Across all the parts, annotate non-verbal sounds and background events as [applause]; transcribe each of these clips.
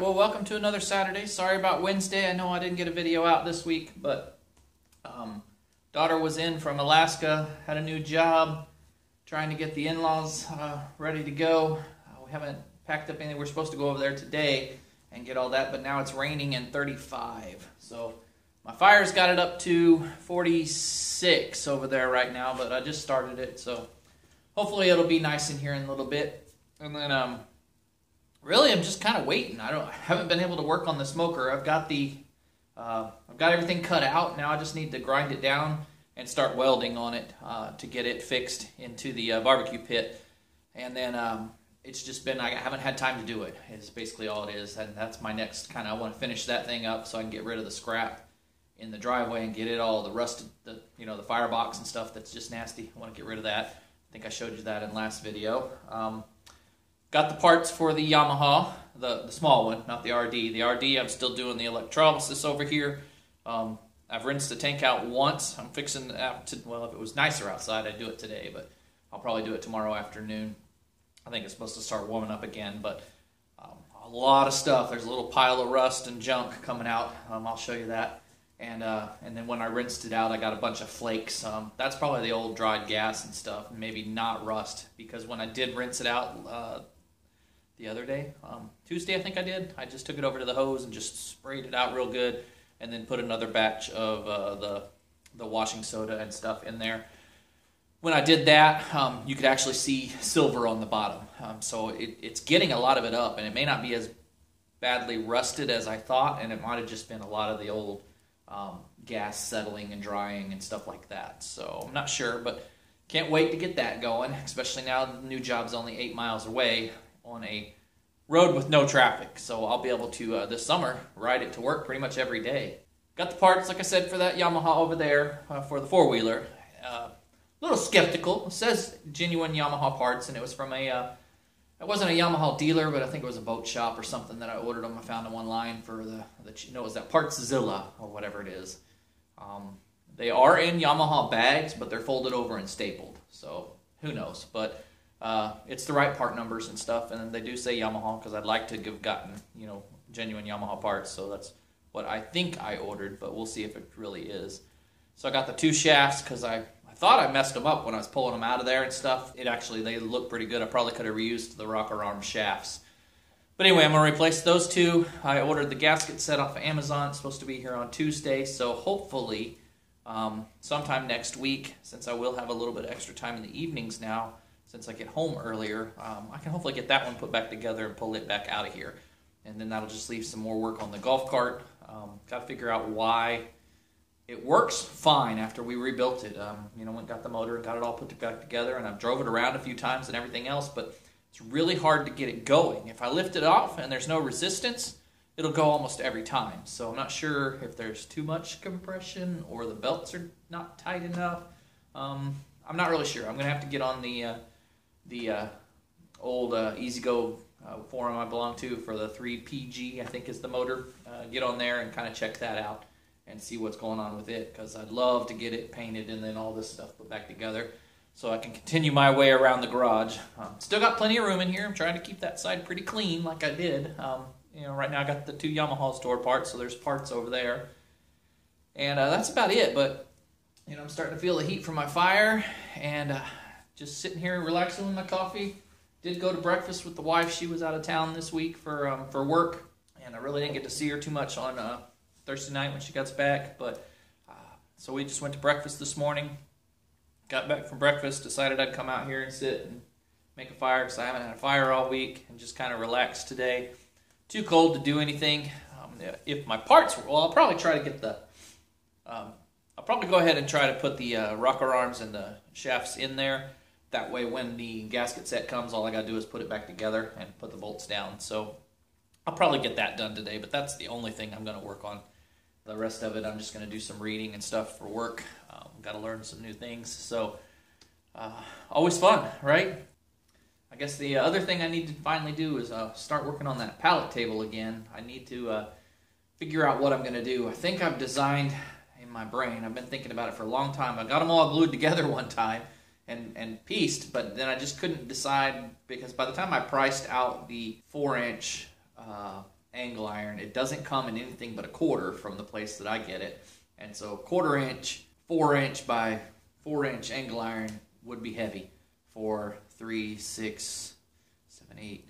right, well, welcome to another Saturday. Sorry about Wednesday. I know I didn't get a video out this week, but um, daughter was in from Alaska, had a new job, trying to get the in-laws uh, ready to go. Uh, we haven't packed up anything. We're supposed to go over there today and get all that, but now it's raining and 35. So my fire's got it up to 46 over there right now, but I just started it, so hopefully it'll be nice in here in a little bit. And then um, really, I'm just kind of waiting. I don't I haven't been able to work on the smoker. I've got the uh, I've got everything cut out. Now I just need to grind it down and start welding on it uh, to get it fixed into the uh, barbecue pit. And then um, it's just been I haven't had time to do it. it. Is basically all it is, and that's my next kind of. I want to finish that thing up so I can get rid of the scrap in the driveway and get it all the rusted, the you know the firebox and stuff that's just nasty. I want to get rid of that. I think I showed you that in last video. Um, Got the parts for the Yamaha, the, the small one, not the RD. The RD, I'm still doing the electrolysis over here. Um, I've rinsed the tank out once. I'm fixing to, well, if it was nicer outside, I'd do it today, but I'll probably do it tomorrow afternoon. I think it's supposed to start warming up again, but um, a lot of stuff. There's a little pile of rust and junk coming out. Um, I'll show you that. And uh, and then when I rinsed it out, I got a bunch of flakes. Um, that's probably the old dried gas and stuff, maybe not rust, because when I did rinse it out, uh, the other day. Um, Tuesday, I think I did. I just took it over to the hose and just sprayed it out real good, and then put another batch of uh, the the washing soda and stuff in there. When I did that, um, you could actually see silver on the bottom. Um, so it, it's getting a lot of it up, and it may not be as badly rusted as I thought, and it might have just been a lot of the old um, gas settling and drying and stuff like that. So I'm not sure, but can't wait to get that going, especially now the new job's only eight miles away on a road with no traffic. So I'll be able to, uh, this summer, ride it to work pretty much every day. Got the parts, like I said, for that Yamaha over there uh, for the four wheeler. Uh, a little skeptical. It says genuine Yamaha parts, and it was from a. Uh, it wasn't a Yamaha dealer, but I think it was a boat shop or something that I ordered them. I found them online for the, the you know, it was that Partszilla or whatever it is. Um, they are in Yamaha bags, but they're folded over and stapled. So who knows? But uh, it's the right part numbers and stuff, and they do say Yamaha because I'd like to have gotten you know genuine Yamaha parts. So that's what I think I ordered, but we'll see if it really is. So I got the two shafts because I, I thought I messed them up when I was pulling them out of there and stuff. It actually they look pretty good. I probably could have reused the rocker arm shafts. But anyway, I'm gonna replace those two. I ordered the gasket set off of Amazon. It's supposed to be here on Tuesday, so hopefully um, sometime next week, since I will have a little bit extra time in the evenings now, since I get home earlier, um, I can hopefully get that one put back together and pull it back out of here. And then that'll just leave some more work on the golf cart. Um, Got to figure out why it works fine after we rebuilt it. Um, you know, went got the motor and got it all put back together, and I've drove it around a few times and everything else, but it's really hard to get it going. If I lift it off and there's no resistance, it'll go almost every time. So I'm not sure if there's too much compression or the belts are not tight enough. Um, I'm not really sure. I'm gonna have to get on the uh, the uh, old uh, E-Z-GO uh, forum I belong to for the 3PG, I think is the motor. Uh, get on there and kind of check that out and see what's going on with it because I'd love to get it painted and then all this stuff put back together so I can continue my way around the garage. Um, still got plenty of room in here. I'm trying to keep that side pretty clean like I did. Um, you know, right now I got the two Yamaha store parts, so there's parts over there. And uh, that's about it, but you know, I'm starting to feel the heat from my fire and uh, just sitting here relaxing with my coffee. Did go to breakfast with the wife. She was out of town this week for um, for work, and I really didn't get to see her too much on uh, Thursday night when she gets back. But uh, so we just went to breakfast this morning. Got back from breakfast, decided I'd come out here and sit and make a fire because I haven't had a fire all week, and just kind of relax today. Too cold to do anything. Um, if my parts were, well, I'll probably try to get the um, I'll probably go ahead and try to put the uh, rocker arms and the shafts in there. That way, when the gasket set comes, all I got to do is put it back together and put the bolts down. So I'll probably get that done today, but that's the only thing I'm to work on. The rest of it, I'm just to do some reading and stuff for work. Um, got to learn some new things. So uh, always fun, right? I guess the other thing I need to finally do is uh, start working on that pallet table again. I need to uh, figure out what I'm to do. I think I've designed in my brain. I've been thinking about it for a long time. I got them all glued together [laughs] one time and and pieced, but then I just couldn't decide because by the time I priced out the four inch uh, angle iron. It doesn't come in anything but a quarter from the place that I get it. And so quarter inch, four inch by four inch angle iron would be heavy for three, six, seven, eight,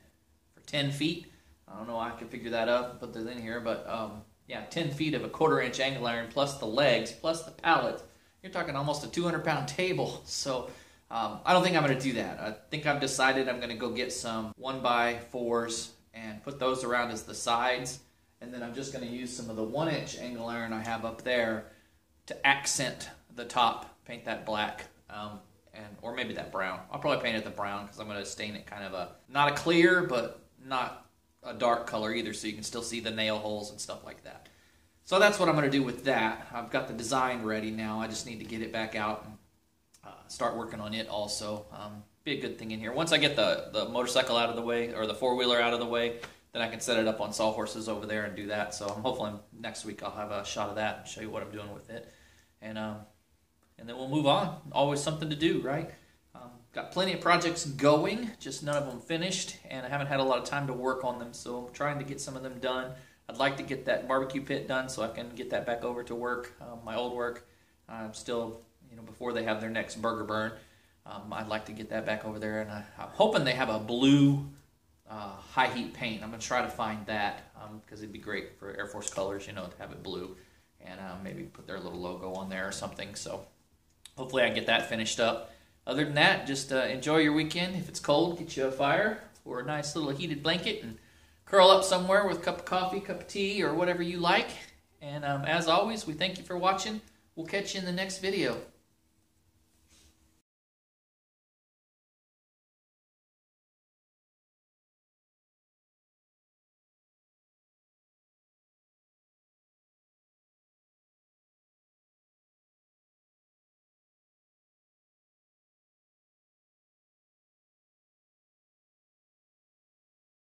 for 10 feet. I don't know, I could figure that up put that in here, but um, yeah, 10 feet of a quarter inch angle iron plus the legs plus the pallet. You're talking almost a 200 pound table. [laughs] So um, I don't think I'm going to do that. I think I've decided I'm going to go get some one by fours and put those around as the sides. And then I'm just going to use some of the one inch angle iron I have up there to accent the top, paint that black. Um, and or maybe that brown. I'll probably paint it the brown because I'm going to stain it kind of a not a clear, but not a dark color either, so you can still see the nail holes and stuff like that. So that's what I'm going to do with that. I've got the design ready now. I just need to get it back out and uh, start working on it also. Um, be a good thing in here. Once I get the, the motorcycle out of the way, or the four-wheeler out of the way, then I can set it up on sawhorses over there and do that. So I'm hopefully next week I'll have a shot of that and show you what I'm doing with it. And um, and then we'll move on. Always something to do, right? Um, got plenty of projects going, just none of them finished, and I haven't had a lot of time to work on them, so I'm trying to get some of them done. I'd like to get that barbecue pit done so I can get that back over to work, um, my old work. I'm still, you know, before they have their next burger burn, um, I'd like to get that back over there, and I, am hoping they have a blue uh, high heat paint. I'm gonna try to find that because um, it'd be great for Air Force colors, you know, to have it blue, and uh, maybe put their little logo on there or something. So hopefully I get that finished up. Other than that, just uh, enjoy your weekend. If it's cold, get you a fire or a nice little heated blanket and curl up somewhere with a cup of coffee, cup of tea, or whatever you like. And um, as always, we thank you for watching. We'll catch you in the next video.